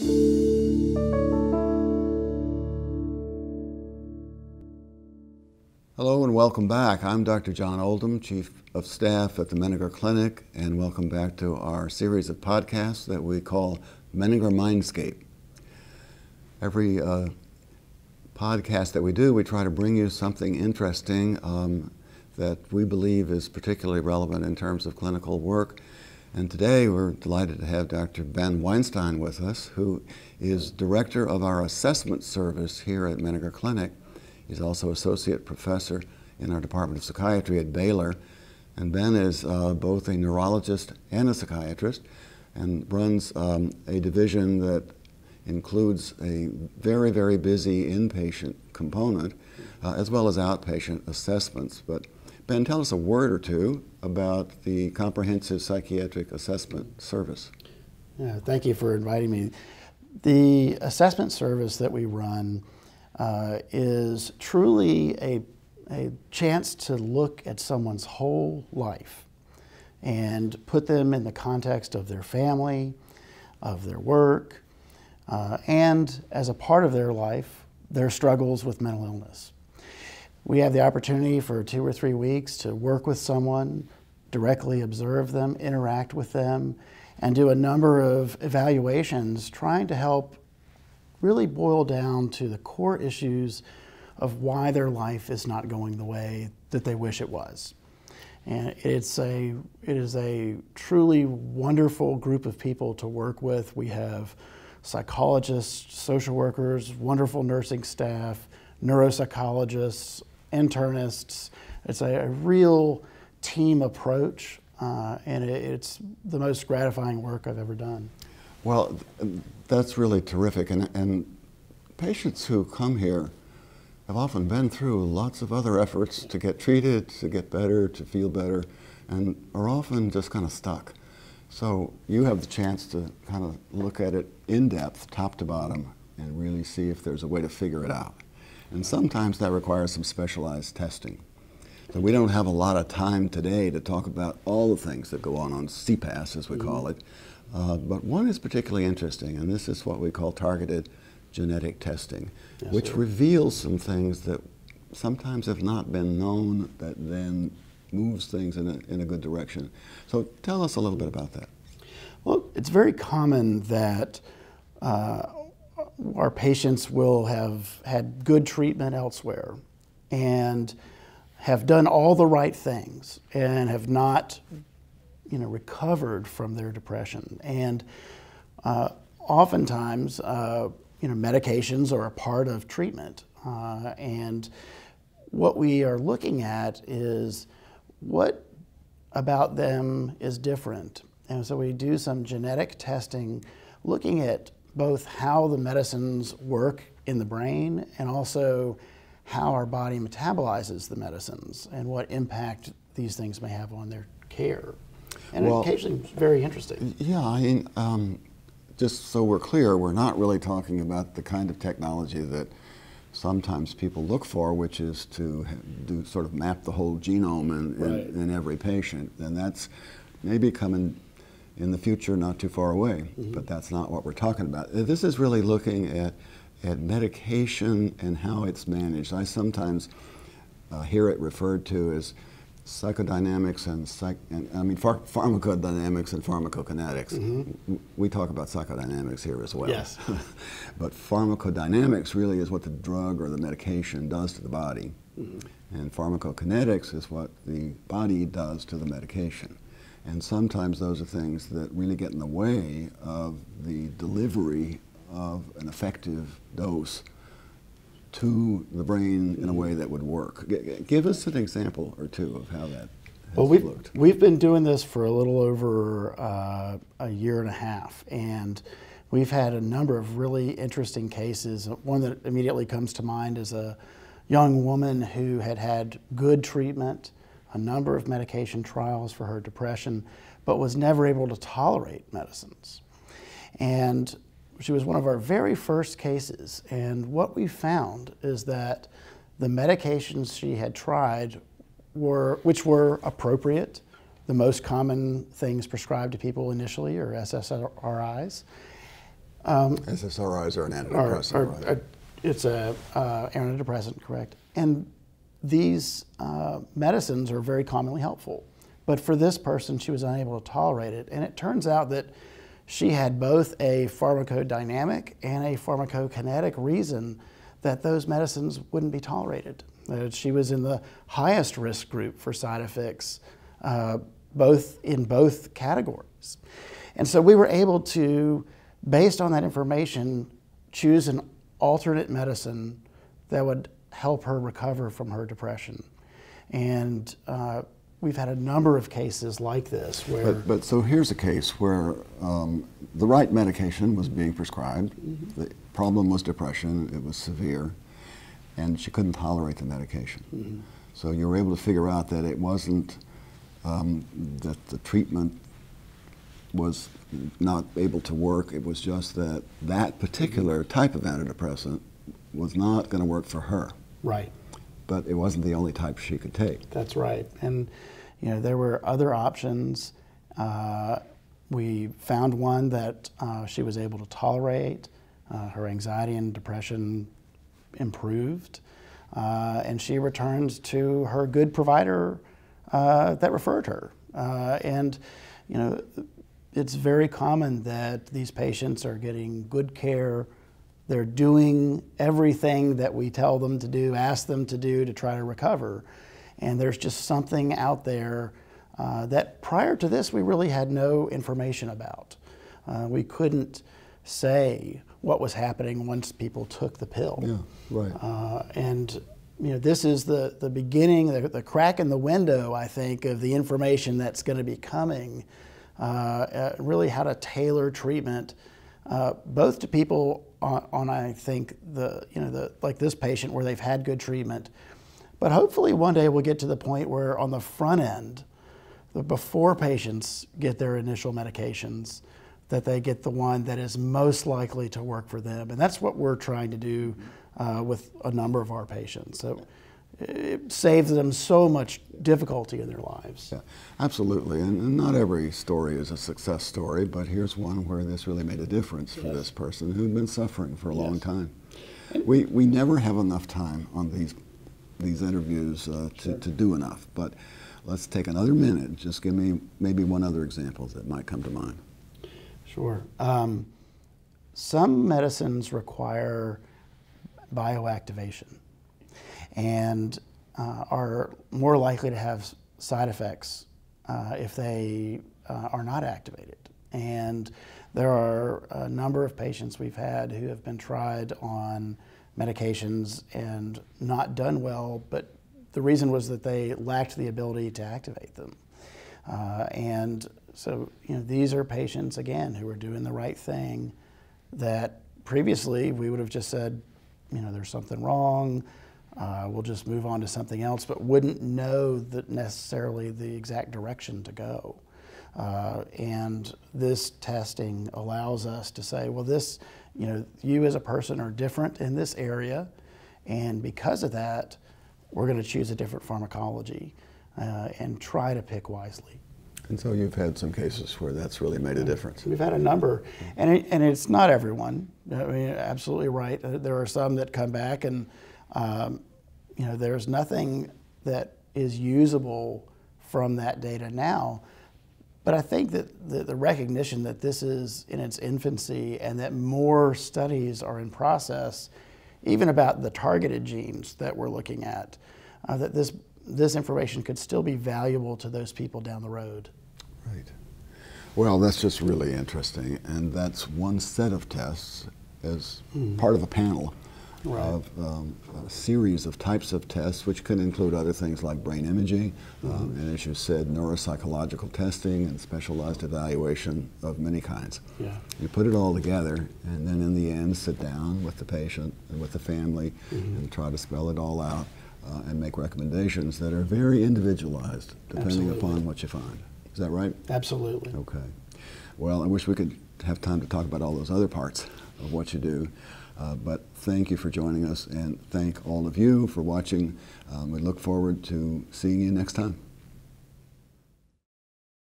Hello and welcome back. I'm Dr. John Oldham, Chief of Staff at the Menninger Clinic, and welcome back to our series of podcasts that we call Menninger Mindscape. Every uh, podcast that we do, we try to bring you something interesting um, that we believe is particularly relevant in terms of clinical work. And today we're delighted to have Dr. Ben Weinstein with us, who is director of our assessment service here at Menninger Clinic. He's also associate professor in our Department of Psychiatry at Baylor. And Ben is uh, both a neurologist and a psychiatrist and runs um, a division that includes a very, very busy inpatient component uh, as well as outpatient assessments. But Ben, tell us a word or two about the Comprehensive Psychiatric Assessment Service. Yeah, thank you for inviting me. The assessment service that we run uh, is truly a, a chance to look at someone's whole life and put them in the context of their family, of their work, uh, and as a part of their life, their struggles with mental illness. We have the opportunity for two or three weeks to work with someone, directly observe them, interact with them, and do a number of evaluations trying to help really boil down to the core issues of why their life is not going the way that they wish it was. And it's a, it is a truly wonderful group of people to work with. We have psychologists, social workers, wonderful nursing staff, neuropsychologists, internists. It's a, a real team approach, uh, and it, it's the most gratifying work I've ever done. Well, that's really terrific. And, and patients who come here have often been through lots of other efforts to get treated, to get better, to feel better, and are often just kind of stuck. So you have the chance to kind of look at it in depth, top to bottom, and really see if there's a way to figure it out. And sometimes that requires some specialized testing. So we don't have a lot of time today to talk about all the things that go on on CPAS, as we mm -hmm. call it. Uh, but one is particularly interesting, and this is what we call targeted genetic testing, yes, which sir. reveals some things that sometimes have not been known that then moves things in a, in a good direction. So tell us a little bit about that. Well, it's very common that uh, our patients will have had good treatment elsewhere and have done all the right things and have not you know, recovered from their depression. And uh, oftentimes, uh, you know, medications are a part of treatment. Uh, and what we are looking at is what about them is different. And so we do some genetic testing looking at both how the medicines work in the brain and also how our body metabolizes the medicines and what impact these things may have on their care and well, occasionally very interesting. Yeah, I mean, um, just so we're clear, we're not really talking about the kind of technology that sometimes people look for, which is to do sort of map the whole genome in, right. in, in, every patient. And that's maybe coming in the future not too far away, mm -hmm. but that's not what we're talking about. This is really looking at, at medication and how it's managed. I sometimes uh, hear it referred to as psychodynamics and, psych, and I mean ph pharmacodynamics and pharmacokinetics. Mm -hmm. We talk about psychodynamics here as well. Yes. but pharmacodynamics really is what the drug or the medication does to the body. Mm -hmm. And pharmacokinetics is what the body does to the medication. And sometimes those are things that really get in the way of the delivery of an effective dose to the brain in a way that would work. G give us an example or two of how that well, we've, looked. We've been doing this for a little over uh, a year and a half, and we've had a number of really interesting cases. One that immediately comes to mind is a young woman who had had good treatment, a number of medication trials for her depression, but was never able to tolerate medicines. And she was one of our very first cases. And what we found is that the medications she had tried were, which were appropriate, the most common things prescribed to people initially are SSRIs, Um, SSRIs are an antidepressant, are, are, right? Are, it's a uh, antidepressant, correct? And these uh, medicines are very commonly helpful. But for this person, she was unable to tolerate it. And it turns out that she had both a pharmacodynamic and a pharmacokinetic reason that those medicines wouldn't be tolerated. That she was in the highest risk group for side effects, uh, both in both categories. And so we were able to, based on that information, choose an alternate medicine that would help her recover from her depression. And uh, we've had a number of cases like this where. But, but so here's a case where um, the right medication was being prescribed. Mm-hmm. The problem was depression, it was severe, and she couldn't tolerate the medication. Mm-hmm. So you were able to figure out that it wasn't um, that the treatment was not able to work, it was just that that particular type of antidepressant was not going to work for her. Right. But it wasn't the only type she could take. That's right. And, you know, there were other options. Uh, we found one that uh, she was able to tolerate. Uh, her anxiety and depression improved. Uh, and she returned to her good provider uh, that referred her. Uh, and, you know, it's very common that these patients are getting good care they're doing everything that we tell them to do, ask them to do to try to recover. And there's just something out there uh, that prior to this we really had no information about. Uh, we couldn't say what was happening once people took the pill. Yeah, right. Uh, and you know, this is the, the beginning, the, the crack in the window, I think, of the information that's going to be coming. Uh, uh, really, how to tailor treatment uh, both to people on, on, I think the you know the like this patient where they've had good treatment, but hopefully one day we'll get to the point where on the front end, the, before patients get their initial medications, that they get the one that is most likely to work for them, and that's what we're trying to do uh, with a number of our patients. So it saves them so much difficulty in their lives. Yeah, absolutely. And, and, not every story is a success story, but here's one where this really made a difference for yes. this person who'd been suffering for a yes. long time. We, we never have enough time on these, these interviews uh, to, sure. to do enough, but let's take another minute. Just give me maybe one other example that might come to mind. Sure. Um, some medicines require bioactivation and uh, are more likely to have side effects uh, if they uh, are not activated. And there are a number of patients we've had who have been tried on medications and not done well, but the reason was that they lacked the ability to activate them. Uh, and so, you know, these are patients, again, who are doing the right thing that previously we would have just said, you know, there's something wrong, uh, we'll just move on to something else, but wouldn't know that necessarily the exact direction to go. Uh, and this testing allows us to say, well, this, you know, you as a person are different in this area, and because of that, we're going to choose a different pharmacology uh, and try to pick wisely. And so you've had some cases where that's really made a difference. We've had a number, and it, and it's not everyone. I mean, absolutely right. There are some that come back and um, you know, there's nothing that is usable from that data now. But I think that the, the, recognition that this is in its infancy and that more studies are in process, even about the targeted genes that we're looking at, uh, that this, this information could still be valuable to those people down the road. Right. Well, that's just really interesting. And that's one set of tests as mm. part of a panel right. of um, a series of types of tests, which can include other things like brain imaging, mm-hmm. um, and as you said, neuropsychological testing and specialized evaluation of many kinds. Yeah. You put it all together, and then in the end, sit down with the patient and with the family mm-hmm. and try to spell it all out uh, and make recommendations that are very individualized depending Absolutely. upon what you find. Is that right? Absolutely. Okay. Well, I wish we could have time to talk about all those other parts of what you do. Uh, but thank you for joining us and thank all of you for watching. Um, we look forward to seeing you next time.